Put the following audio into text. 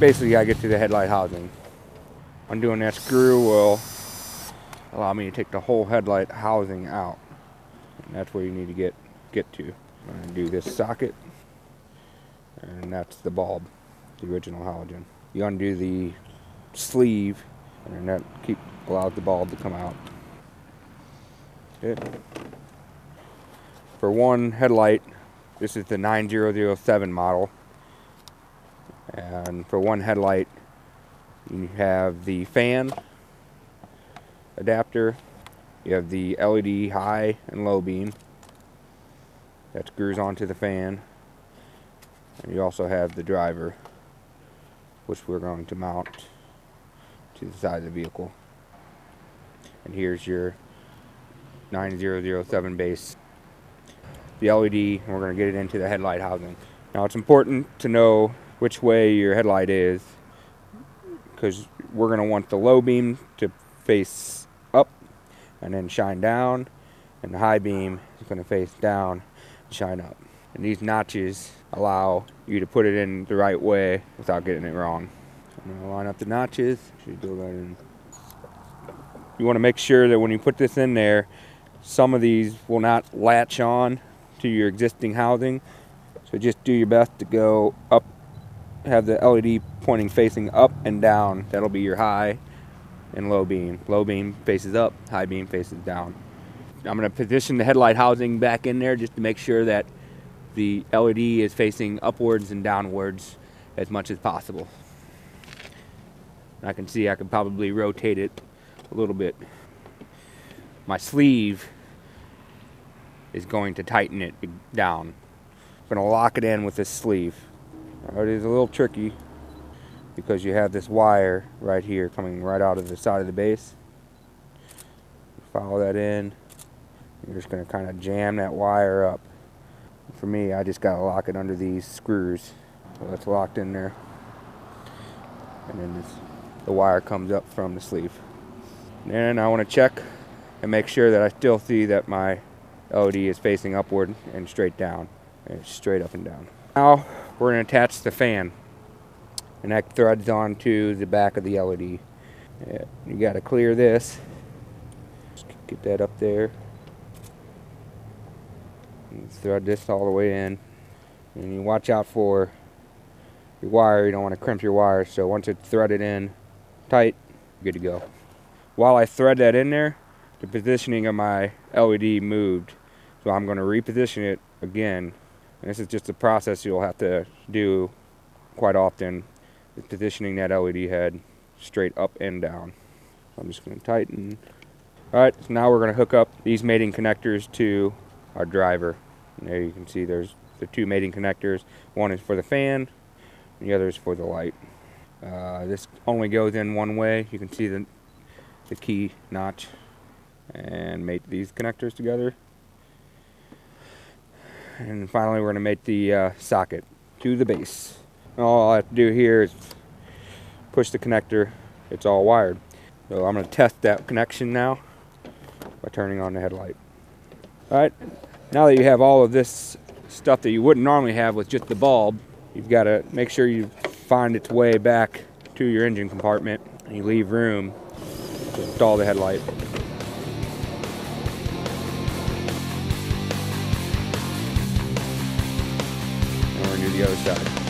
basically I get to the headlight housing. Undoing that screw will allow me to take the whole headlight housing out. And that's where you need to get get to. I'm going to do this socket and that's the bulb, the original halogen. You undo the sleeve and that keep allows the bulb to come out. Good. For one headlight, this is the 9007 model. And for one headlight, you have the fan adapter, you have the LED high and low beam that screws onto the fan, and you also have the driver, which we're going to mount to the side of the vehicle. And here's your 9007 base. The LED, and we're going to get it into the headlight housing. Now it's important to know which way your headlight is because we're going to want the low beam to face up and then shine down and the high beam is going to face down and shine up. And these notches allow you to put it in the right way without getting it wrong. I'm going to line up the notches. Should go right in. You want to make sure that when you put this in there, some of these will not latch on to your existing housing. So just do your best to go up, have the LED pointing facing up and down. That'll be your high and low beam. Low beam faces up, high beam faces down. I'm going to position the headlight housing back in there just to make sure that the LED is facing upwards and downwards as much as possible. I can see I could probably rotate it a little bit. My sleeve is going to tighten it down. I'm going to lock it in with this sleeve. It is a little tricky because you have this wire right here coming right out of the side of the base. Follow that in. You're just going to kind of jam that wire up. For me, I just got to lock it under these screws. So that's locked in there. And then this, the wire comes up from the sleeve. Then I want to check and make sure that I still see that my LED is facing upward and straight down. And straight up and down. Now we're going to attach the fan. And that threads onto the back of the LED. Uh, you got to clear this. Get that up there. And thread this all the way in. And you watch out for your wire. You don't want to crimp your wire. So once it's threaded in tight, good to go. While I thread that in there, the positioning of my LED moved. So I'm going to reposition it again. And this is just a process you'll have to do quite often, is positioning that LED head straight up and down. I'm just going to tighten. Alright, so now we're going to hook up these mating connectors to our driver. And there you can see there's the two mating connectors. One is for the fan, and the other is for the light. Uh, this only goes in one way. You can see the, the key notch and mate these connectors together. And finally we're going to make the uh, socket to the base. All I have to do here is push the connector. It's all wired. So I'm going to test that connection now by turning on the headlight. Alright, now that you have all of this stuff that you wouldn't normally have with just the bulb, you've got to make sure you find its way back to your engine compartment and you leave room to install the headlight. And we're